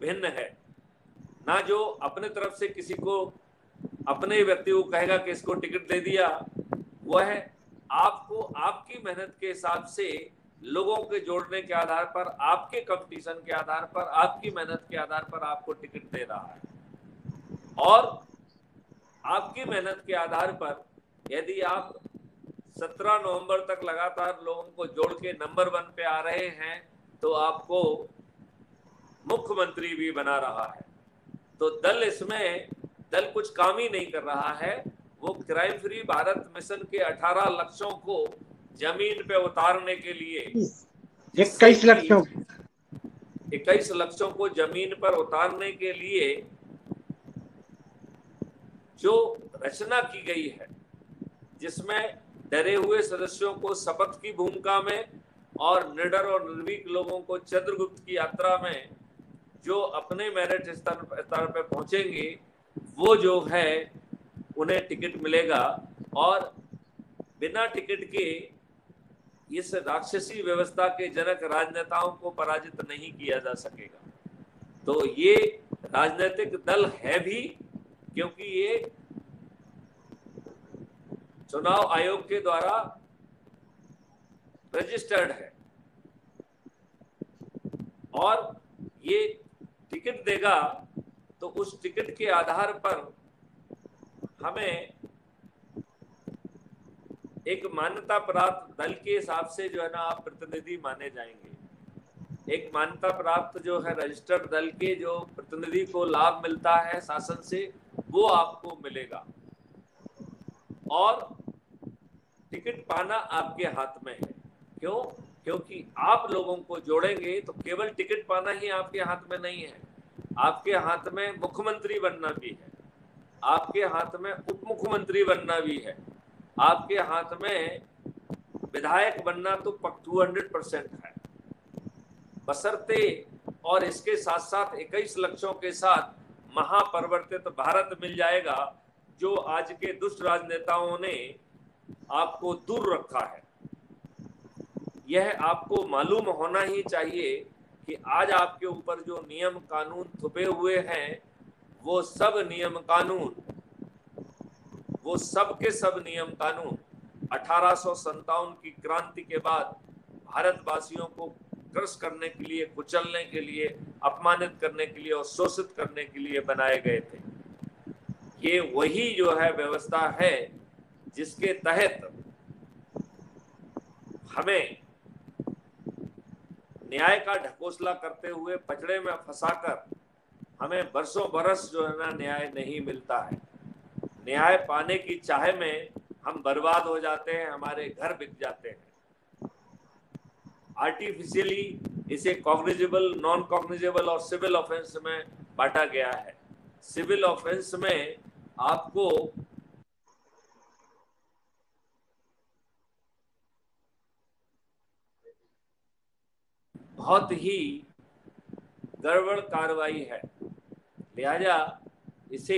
भिन्न है। ना जो अपने तरफ़ से किसी को अपने व्यक्ति को कहेगा कि इसको टिकट दे दिया, वह है आपको आपकी मेहनत के हिसाब से लोगों के जोड़ने के आधार पर, आपके कंपटीशन के आधार पर, आपकी मेहनत के आधार पर आपको टिकट दे रहा है। और आपकी मेहनत के आधार पर यदि आप 17 नवंबर तक लगातार लोगों को जोड़ के नंबर वन पे आ रहे हैं तो आपको मुख्यमंत्री भी बना रहा है। तो दल इसमें दल कुछ काम ही नहीं कर रहा है। वो क्राइम फ्री भारत मिशन के 18 लक्ष्यों को ज़मीन पे उतारने के लिए इक्कीस लक्ष्यों इक्कीस लक्ष्यों को ज़मीन पर उतारने के लिए जो रचना की गई है जिसमें डरे हुए सदस्यों को शपथ की भूमिका में और निडर और निर्भीक लोगों को चंद्रगुप्त की यात्रा में जो अपने मेरिट स्तर स्तर पर पहुँचेंगे, वो जो है, उन्हें टिकट मिलेगा। और बिना टिकट के इस राक्षसी व्यवस्था के जनक राजनेताओं को पराजित नहीं किया जा सकेगा। तो ये राजनीतिक दल है भी, क्योंकि ये चुनाव आयोग के द्वारा रजिस्टर्ड है। और ये टिकट देगा तो उस टिकट के आधार पर हमें एक मान्यता प्राप्त दल के हिसाब से जो है ना आप प्रतिनिधि माने जाएँगे। एक मान्यता प्राप्त जो है रजिस्टर्ड दल के जो प्रतिनिधि को लाभ मिलता है शासन से, वो आपको मिलेगा। और टिकट पाना आपके हाथ में है। क्यों? क्योंकि आप लोगों को जोड़ेंगे तो केवल टिकट पाना ही आपके हाथ में नहीं है। आपके हाथ में मुख्यमंत्री बनना भी है। आपके हाथ में उप मुख्यमंत्री बनना भी है। आपके हाथ में विधायक बनना तो टू हंड्रेड परसेंट है। बसरते और इसके साथ साथ इक्कीस लक्ष्यों के साथ महापरिवर्तित तो भारत मिल जाएगा, जो आज के दुष्ट राजनेताओं ने आपको दूर रखा है। यह आपको मालूम होना ही चाहिए कि आज आपके ऊपर जो नियम कानून थुपे हुए हैं, वो सब नियम कानून, वो सब के सब नियम कानून, अठारह सौ सत्तावन की क्रांति के बाद भारतवासियों को क्रश करने के लिए, कुचलने के लिए, अपमानित करने के लिए और शोषित करने के लिए बनाए गए थे। ये वही जो है व्यवस्था है, जिसके तहत हमें न्याय का ढकोसला करते हुए पचड़े में फंसाकर हमें बरसों बरस जो है ना न्याय नहीं मिलता है। न्याय पाने की चाह में हम बर्बाद हो जाते हैं, हमारे घर बिक जाते हैं। आर्टिफिशियली इसे कॉग्निजेबल नॉन कॉग्निजेबल और सिविल ऑफेंस में बांटा गया है। सिविल ऑफेंस में आपको बहुत ही गड़बड़ कार्रवाई है। लिहाजा इसे